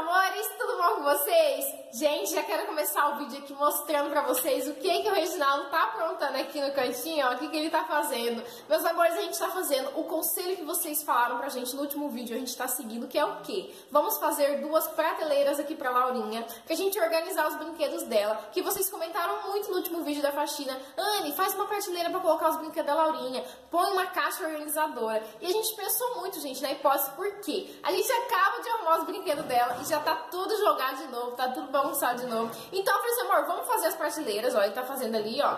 amores, tudo bom com vocês? Gente, já quero começar o vídeo aqui mostrando pra vocês o que que o Reginaldo tá aprontando aqui no cantinho, ó, o que que ele tá fazendo. Meus amores, a gente tá fazendo o conselho que vocês falaram pra gente no último vídeo, a gente tá seguindo, que é o quê? Vamos fazer duas prateleiras aqui pra Laurinha, pra gente organizar os brinquedos dela, que vocês comentaram muito no último vídeo da faxina. Anne, faz uma prateleira pra colocar os brinquedos da Laurinha, põe uma caixa organizadora. E a gente pensou muito, gente, na hipótese, por quê? A gente acaba de arrumar os brinquedos dela e já tá tudo jogado de novo, tá tudo bagunçado de novo. Então eu falei assim, amor, vamos fazer as prateleiras, ó, ele tá fazendo ali, ó.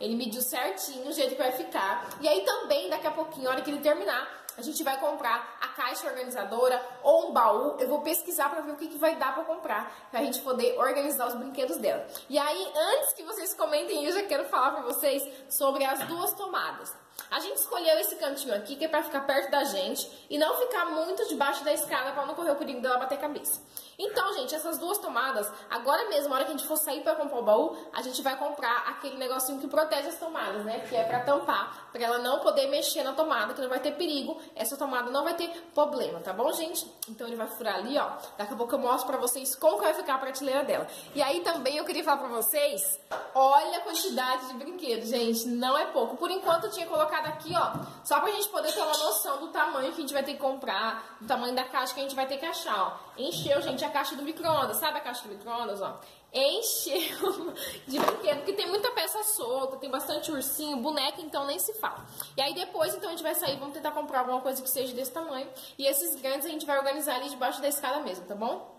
Ele mediu certinho o jeito que vai ficar. E aí também, daqui a pouquinho, a hora que ele terminar, a gente vai comprar a caixa organizadora ou um baú. Eu vou pesquisar pra ver o que, que vai dar pra comprar, pra gente poder organizar os brinquedos dela. E aí, antes que vocês comentem, eu já quero falar pra vocês sobre as duas tomadas. A gente escolheu esse cantinho aqui, que é pra ficar perto da gente e não ficar muito debaixo da escada pra não correr o perigo dela bater a cabeça. Então, gente, essas duas tomadas, agora mesmo, na hora que a gente for sair pra comprar o baú, a gente vai comprar aquele negocinho que protege as tomadas, né? Que é pra tampar, pra ela não poder mexer na tomada, que não vai ter perigo. Essa tomada não vai ter problema, tá bom, gente? Então ele vai furar ali, ó. Daqui a pouco eu mostro pra vocês como que vai ficar a prateleira dela. E aí também eu queria falar pra vocês, olha a quantidade de brinquedos, gente, não é pouco. Por enquanto eu tinha colocado aqui, ó, só pra gente poder ter uma noção do tamanho que a gente vai ter que comprar, do tamanho da caixa que a gente vai ter que achar, ó. Encheu, gente, a caixa do micro-ondas, sabe a caixa do micro-ondas, ó? Encheu de brinquedo, porque tem muita peça solta, tem bastante ursinho, boneca, então nem se fala. E aí depois, então, a gente vai sair, vamos tentar comprar alguma coisa que seja desse tamanho. E esses grandes a gente vai organizar ali debaixo da escada mesmo, tá bom?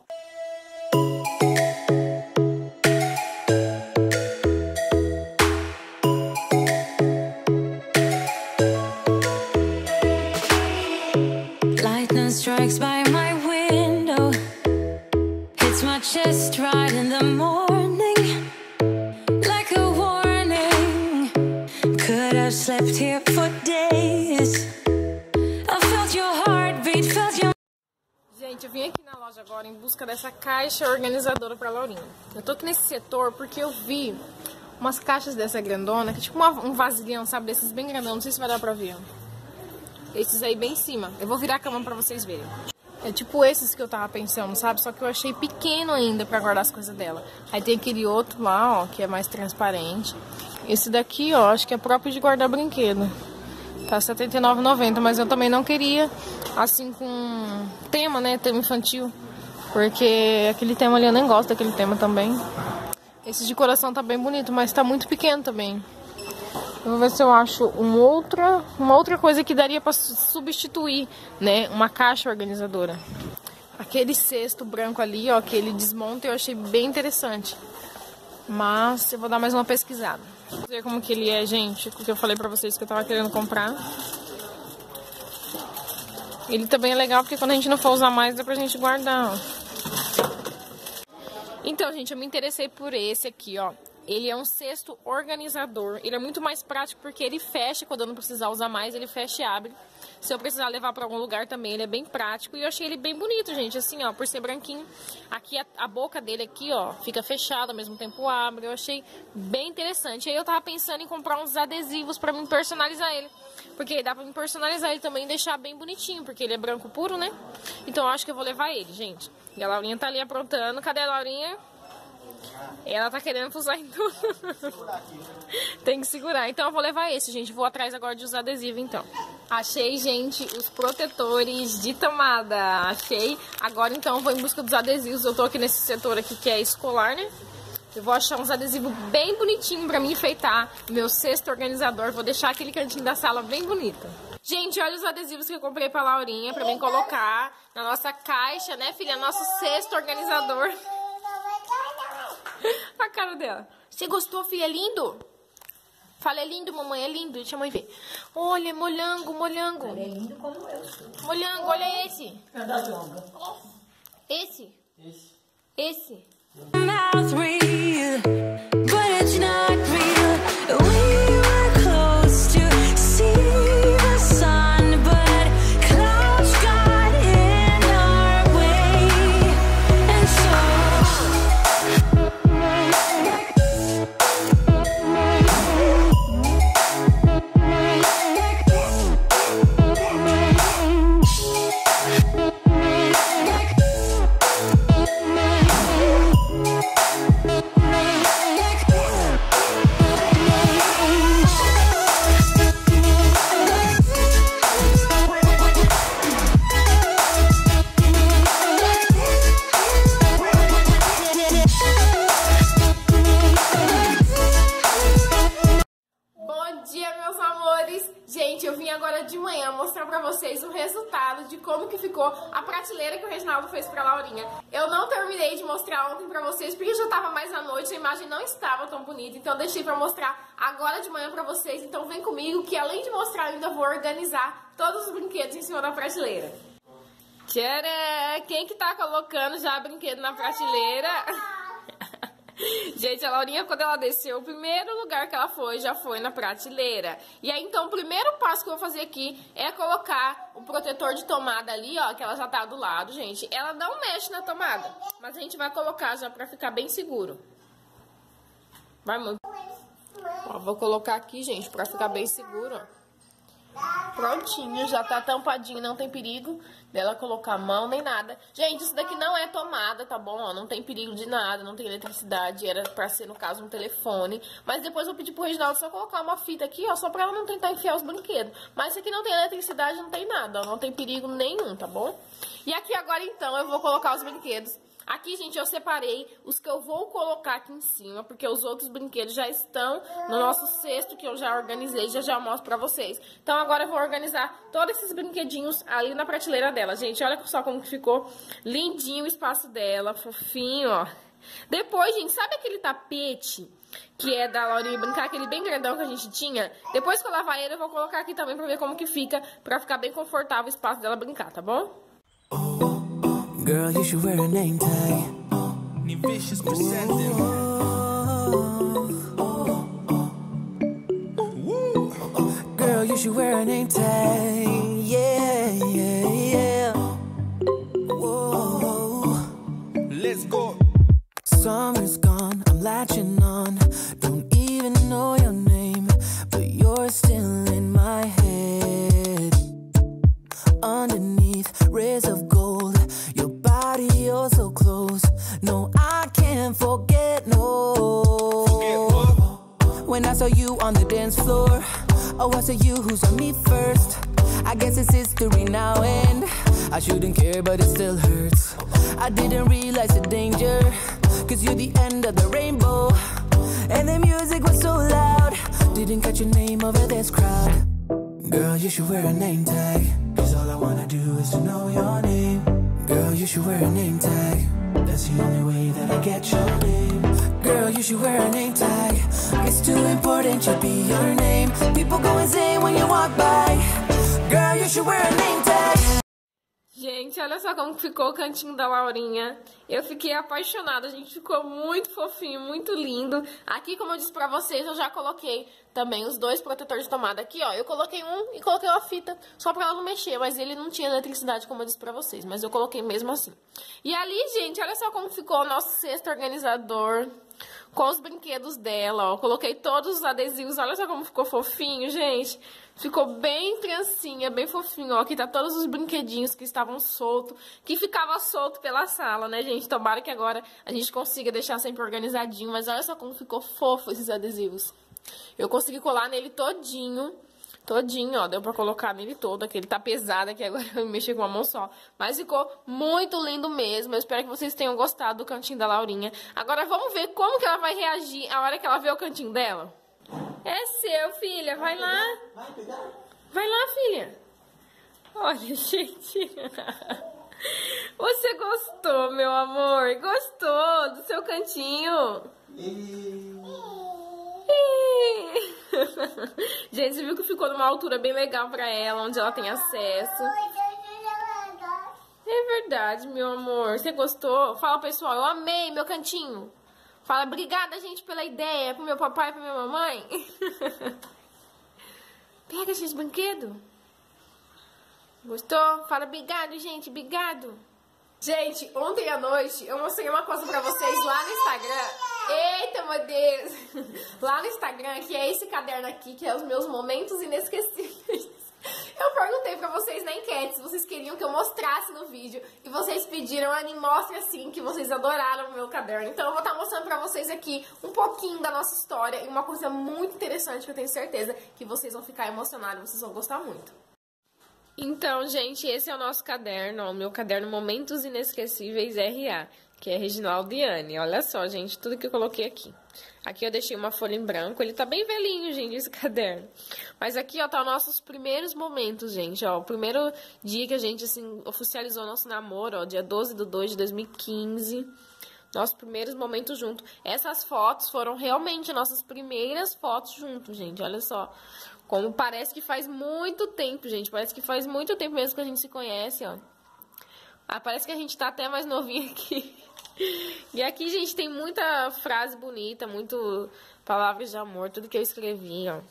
Gente, eu vim aqui na loja agora em busca dessa caixa organizadora pra Laurinha. Eu tô aqui nesse setor porque eu vi umas caixas dessa grandona, que é tipo uma- um vasilhão, sabe? Desses bem grandão, não sei se vai dar pra ver. Esses aí bem em cima. Eu vou virar a cama pra vocês verem. É tipo esses que eu tava pensando, sabe? Só que eu achei pequeno ainda pra guardar as coisas dela. Aí tem aquele outro lá, ó, que é mais transparente. Esse daqui, ó, acho que é próprio de guardar brinquedo. Tá R$ 79,90, mas eu também não queria, assim, com tema, né? Tema infantil. Porque aquele tema ali eu nem gosto daquele tema também. Esse de coração tá bem bonito, mas tá muito pequeno também. Eu vou ver se eu acho um outra, uma outra coisa que daria su- substituir, né? Uma caixa organizadora. Aquele cesto branco ali, ó, que ele desmonta, eu achei bem interessante. Mas eu vou dar mais uma pesquisada. Vou ver como que ele é, gente, porque eu falei pra vocês que eu tava querendo comprar. Ele também é legal porque quando a gente não for usar mais, dá pra gente guardar, ó. Então, gente, eu me interessei por esse aqui, ó. Ele é um cesto organizador. Ele é muito mais prático porque ele fecha quando eu não precisar usar mais, ele fecha e abre. Se eu precisar levar para algum lugar também, ele é bem prático. E eu achei ele bem bonito, gente, assim, ó, por ser branquinho. Aqui a, a boca dele aqui, ó, fica fechada, ao mesmo tempo abre. Eu achei bem interessante. Aí eu tava pensando em comprar uns adesivos para me personalizar ele. Porque dá pra me personalizar ele também e deixar bem bonitinho, porque ele é branco puro, né? Então eu acho que eu vou levar ele, gente. E a Laurinha tá ali aprontando. Cadê a Laurinha? Ela tá querendo fusar em tudo. Tem que segurar. Então eu vou levar esse, gente. Vou atrás agora de usar adesivo, então. Achei, gente, os protetores de tomada. Achei. Agora, então, vou em busca dos adesivos. Eu tô aqui nesse setor aqui que é escolar, né? Eu vou achar uns adesivos bem bonitinhos pra me enfeitar. Meu cesto organizador. Vou deixar aquele cantinho da sala bem bonito. Gente, olha os adesivos que eu comprei pra Laurinha pra mim colocar na nossa caixa, né, filha? Nosso cesto organizador. A cara dela. Você gostou, filha? É lindo? Fala, é lindo, mamãe, é lindo. Deixa a mãe ver. Olha, molango, molango. É lindo como eu sou. Molango, olha esse. Cada longa. Esse. Esse. Esse. mouth mostrar ontem pra vocês, porque já tava mais à noite, a imagem não estava tão bonita, então eu deixei pra mostrar agora de manhã pra vocês. Então vem comigo, que além de mostrar, ainda vou organizar todos os brinquedos em cima da prateleira. Tcharam! Quem que tá colocando já brinquedo na prateleira? Gente, a Laurinha, quando ela desceu, o primeiro lugar que ela foi já foi na prateleira. E aí, então, o primeiro passo que eu vou fazer aqui é colocar o protetor de tomada ali, ó, que ela já tá do lado, gente. Ela não mexe na tomada, mas a gente vai colocar já pra ficar bem seguro. Vai muito. Ó, vou colocar aqui, gente, pra ficar bem seguro, ó. Prontinho, já tá tampadinho, não tem perigo dela colocar a mão nem nada. Gente, isso daqui não é tomada, tá bom? Ó, não tem perigo de nada, não tem eletricidade, era pra ser, no caso, um telefone. Mas depois eu pedi pro Reginaldo só colocar uma fita aqui, ó, só pra ela não tentar enfiar os brinquedos. Mas isso aqui não tem eletricidade, não tem nada, ó, não tem perigo nenhum, tá bom? E aqui agora, então, eu vou colocar os brinquedos Aqui, gente, eu separei os que eu vou colocar aqui em cima, porque os outros brinquedos já estão no nosso cesto que eu já organizei, já já mostro pra vocês. Então agora eu vou organizar todos esses brinquedinhos ali na prateleira dela. Gente, olha só como que ficou lindinho o espaço dela, fofinho, ó. Depois, gente, sabe aquele tapete que é da Laurinha brincar, aquele bem grandão que a gente tinha? Depois que eu lavar ele, eu vou colocar aqui também pra ver como que fica, pra ficar bem confortável o espaço dela brincar, tá bom? Girl, you should wear a name tag. Need vicious presenting. Girl, you should wear a name tag. Can't forget, no. When I saw you on the dance floor, oh, I saw you who saw me first. I guess it's history now, and I shouldn't care, but it still hurts. I didn't realize the danger, cause you're the end of the rainbow. And the music was so loud, didn't catch your name over this crowd. Girl, you should wear a name tag, cause all I wanna do is to know your name. Girl, you should wear a name tag, that's the only way that I get your name. Girl, you should wear a name tag. It's too important to be your name. People go insane when you walk by. Girl, you should wear a name tag. Gente, olha só como ficou o cantinho da Laurinha. Eu fiquei apaixonada, a gente ficou muito fofinho, muito lindo. Aqui, como eu disse pra vocês, eu já coloquei também os dois protetores de tomada aqui, ó. Eu coloquei um e coloquei uma fita só pra ela não mexer, mas ele não tinha eletricidade, como eu disse pra vocês. Mas eu coloquei mesmo assim. E ali, gente, olha só como ficou o nosso cesto organizador com os brinquedos dela, ó. Coloquei todos os adesivos, olha só como ficou fofinho, gente. Ficou bem trancinha, bem fofinho, ó. Aqui tá todos os brinquedinhos que estavam soltos, que ficava solto pela sala, né, gente? Tomara que agora a gente consiga deixar sempre organizadinho, mas olha só como ficou fofo esses adesivos. Eu consegui colar nele todinho, todinho, ó. Deu pra colocar nele todo, aquele tá pesado aqui, agora eu mexi com uma mão só. Mas ficou muito lindo mesmo. Eu espero que vocês tenham gostado do cantinho da Laurinha. Agora vamos ver como que ela vai reagir a hora que ela ver o cantinho dela. É seu, filha. Vai lá. Vai lá, filha. Olha, gente. Você gostou, meu amor? Gostou do seu cantinho? Gente, viu que ficou numa altura bem legal pra ela, onde ela tem acesso. É verdade, meu amor. Você gostou? Fala, pessoal, eu amei meu cantinho. Fala, obrigada, gente, pela ideia, pro meu papai e pra minha mamãe. Pega esses brinquedos. Gostou? Fala, obrigado, gente, obrigado. Gente, ontem à noite eu mostrei uma coisa pra vocês lá no Instagram. Eita, meu Deus! Lá no Instagram, que é esse caderno aqui, que é os meus momentos inesquecíveis. Eu perguntei pra vocês na enquete se vocês queriam que eu mostrasse no vídeo. E vocês pediram, Anne, mostre assim, que vocês adoraram o meu caderno. Então eu vou estar mostrando pra vocês aqui um pouquinho da nossa história. E uma coisa muito interessante que eu tenho certeza que vocês vão ficar emocionados, vocês vão gostar muito. Então, gente, esse é o nosso caderno, o meu caderno Momentos Inesquecíveis RA, que é Reginaldo e Anne. Olha só, gente, tudo que eu coloquei aqui. Aqui eu deixei uma folha em branco, ele tá bem velhinho, gente, esse caderno. Mas aqui, ó, tá nossos primeiros momentos, gente, ó. O primeiro dia que a gente, assim, oficializou nosso namoro, ó, dia 12 de 2 de 2015 nossos primeiros momentos juntos. Essas fotos foram realmente nossas primeiras fotos juntos, gente. Olha só. Como parece que faz muito tempo, gente. Parece que faz muito tempo mesmo que a gente se conhece, ó. Ah, parece que a gente tá até mais novinho aqui. E aqui, gente, tem muita frase bonita, muito palavras de amor, tudo que eu escrevi, ó.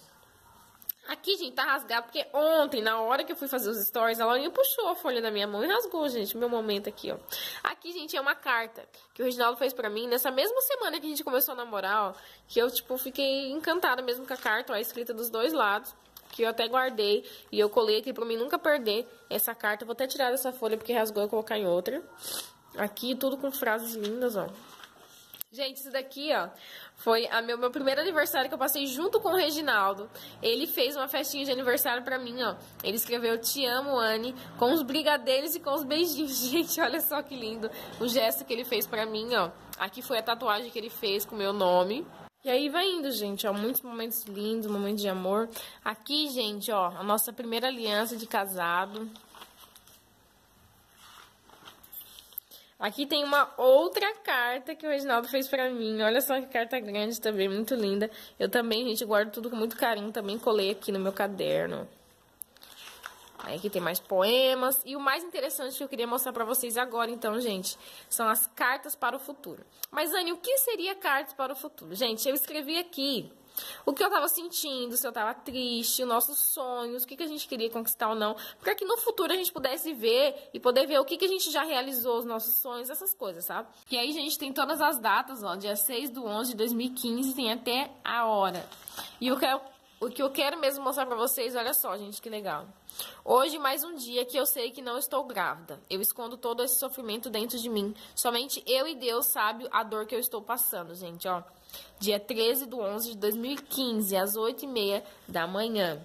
Aqui, gente, tá rasgado, porque ontem, na hora que eu fui fazer os stories, a Laurinha puxou a folha da minha mão e rasgou, gente, meu momento aqui, ó. Aqui, gente, é uma carta que o Reginaldo fez pra mim nessa mesma semana que a gente começou a namorar, ó. Que eu, tipo, fiquei encantada mesmo com a carta, ó, escrita dos dois lados. Que eu até guardei e eu colei aqui pra mim nunca perder essa carta. Eu vou até tirar dessa folha porque rasgou e colocar em outra. Aqui, tudo com frases lindas, ó. Gente, isso daqui, ó, foi a meu, meu primeiro aniversário que eu passei junto com o Reginaldo. Ele fez uma festinha de aniversário pra mim, ó. Ele escreveu Te amo, Anne, com os brigadeiros e com os beijinhos. Gente, olha só que lindo o gesto que ele fez pra mim, ó. Aqui foi a tatuagem que ele fez com o meu nome. E aí vai indo, gente, ó, muitos momentos lindos, momentos de amor. Aqui, gente, ó, a nossa primeira aliança de casado. Aqui tem uma outra carta que o Reginaldo fez pra mim. Olha só que carta grande também, muito linda. Eu também, gente, guardo tudo com muito carinho. Também colei aqui no meu caderno. Aí aqui tem mais poemas. E o mais interessante que eu queria mostrar pra vocês agora, então, gente, são as cartas para o futuro. Mas, Anne, o que seria cartas para o futuro? Gente, eu escrevi aqui o que eu tava sentindo, se eu tava triste, nossos sonhos, o que, que a gente queria conquistar ou não. Para que no futuro a gente pudesse ver e poder ver o que, que a gente já realizou, os nossos sonhos, essas coisas, sabe? E aí, gente, tem todas as datas, ó. Dia 6 do 11 de 2015 tem até a hora. E o que eu, o que eu quero mesmo mostrar pra vocês, olha só, gente, que legal. Hoje, mais um dia que eu sei que não estou grávida. Eu escondo todo esse sofrimento dentro de mim. Somente eu e Deus sabe a dor que eu estou passando, gente, ó. Dia 13 do 11 de 2015, às 8h30 da manhã.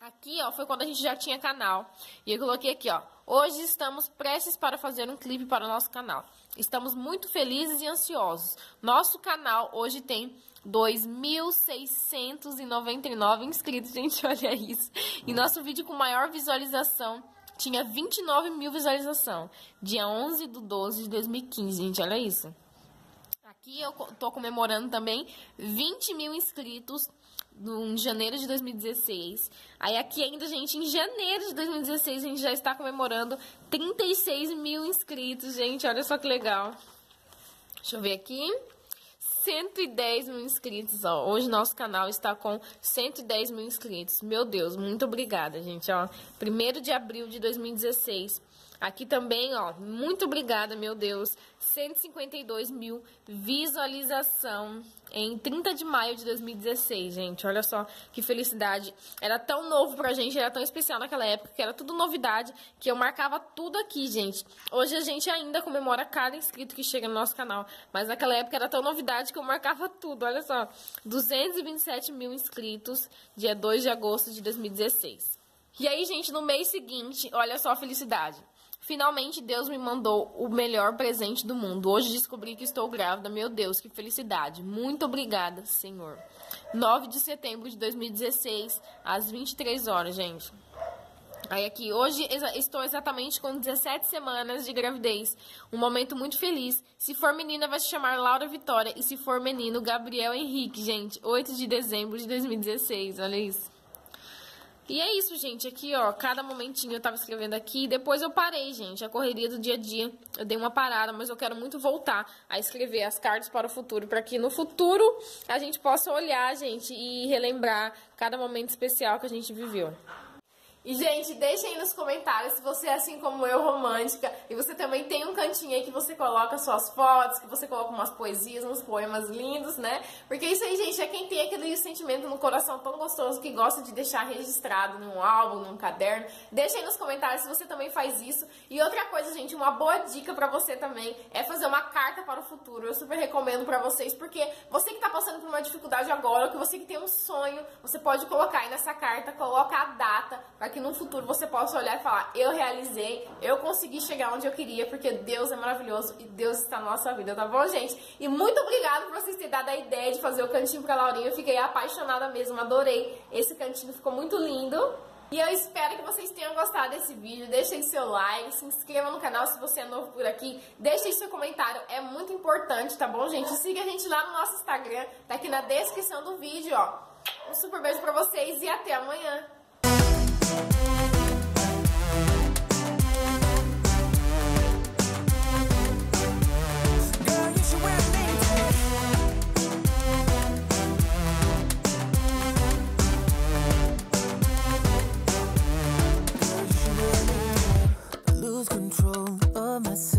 Aqui, ó, foi quando a gente já tinha canal. E eu coloquei aqui, ó. Hoje estamos prestes para fazer um clipe para o nosso canal. Estamos muito felizes e ansiosos. Nosso canal hoje tem 2.699 inscritos, gente, olha isso. E nosso vídeo com maior visualização tinha 29 mil visualização. Dia 11 do 12 de 2015, gente, olha isso. Aqui eu tô comemorando também 20 mil inscritos em janeiro de 2016. Aí aqui ainda, gente, em janeiro de 2016 a gente já está comemorando 36 mil inscritos, gente. Olha só que legal. Deixa eu ver aqui. 110 mil inscritos, ó. Hoje nosso canal está com 110 mil inscritos. Meu Deus, muito obrigada, gente, ó. 1 de abril de 2016. Aqui também, ó, muito obrigada, meu Deus. 152 mil visualização em 30 de maio de 2016, gente. Olha só que felicidade. Era tão novo pra gente, era tão especial naquela época, que era tudo novidade, que eu marcava tudo aqui, gente. Hoje a gente ainda comemora cada inscrito que chega no nosso canal, mas naquela época era tão novidade que eu marcava tudo. Olha só, 227 mil inscritos, dia 2 de agosto de 2016. E aí, gente, no mês seguinte, olha só a felicidade. Finalmente Deus me mandou o melhor presente do mundo. Hoje descobri que estou grávida. Meu Deus, que felicidade. Muito obrigada, Senhor. 9 de setembro de 2016, às 23 horas, gente. Aí aqui, hoje estou exatamente com 17 semanas de gravidez. Um momento muito feliz. Se for menina, vai se chamar Laura Vitória. E se for menino, Gabriel Henrique, gente. 8 de dezembro de 2016. Olha isso. E é isso, gente. Aqui, ó, cada momentinho eu tava escrevendo aqui. Depois eu parei, gente. A correria do dia a dia. Eu dei uma parada, mas eu quero muito voltar a escrever as cartas para o futuro. para que no futuro a gente possa olhar, gente, e relembrar cada momento especial que a gente viveu. E, gente, deixem aí nos comentários se você é assim como eu, romântica, e você também tem um cantinho aí que você coloca suas fotos, que você coloca umas poesias, uns poemas lindos, né? Porque isso aí, gente, é quem tem aquele sentimento no coração tão gostoso que gosta de deixar registrado num álbum, num caderno. Deixem aí nos comentários se você também faz isso. E outra coisa, gente, uma boa dica pra você também é fazer uma carta para o futuro. Eu super recomendo pra vocês, porque você que tá passando por uma dificuldade agora, ou que você que tem um sonho, você pode colocar aí nessa carta, coloca a data, pra que no futuro você possa olhar e falar: eu realizei, eu consegui chegar onde eu queria, porque Deus é maravilhoso e Deus está na nossa vida, tá bom, gente? E muito obrigada por vocês terem dado a ideia de fazer o cantinho pra Laurinha. Eu fiquei apaixonada mesmo, adorei. Esse cantinho ficou muito lindo. E eu espero que vocês tenham gostado desse vídeo. Deixem seu like, se inscreva no canal se você é novo por aqui. Deixem seu comentário, é muito importante, tá bom, gente? Siga a gente lá no nosso Instagram, tá aqui na descrição do vídeo, ó. Um super beijo pra vocês e até amanhã. Lose control of myself.